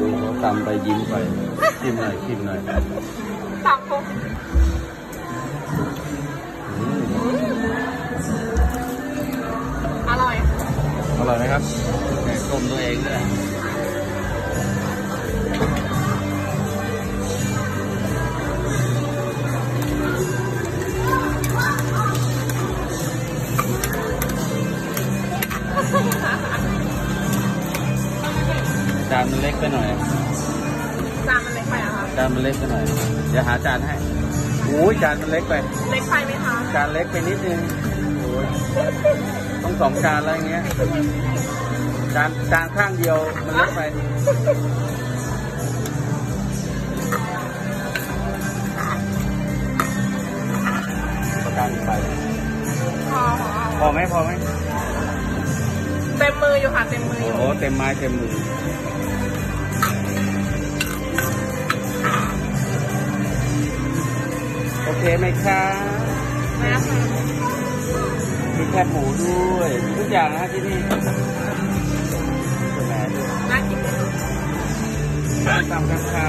ดูเขาตำไปยิ้มไปชิมหน่อยชิมหน่อยตับปุ๊บอืมอร่อย อร่อยไหมครับแหม่ต้มตัวเองด้วย จานมันเล็กไปหน่อยจานมันเล็กไปอะคะจานมันเล็กไปหน่อยเดี๋ยวหาจานให้โอ้ยจานมันเล็กไป เล็กไปไหมคะจานเล็กไปนิดนึงโอ้ยต้องสองจานอะไรเงี้ยจานจานข้างเดียวมันเล็กไปประการไปพอพอพอไหมพอไหมเต็มมืออยู่ค่ะเต็มมืออยู่โอ้เต็มไม้เต็มมือ เคไหมคะนะคะมีแคบหมูด้วยมีทุกอย่างนะที่นี่สบายด้วยน่ากินไหมคะตามกันค่ะ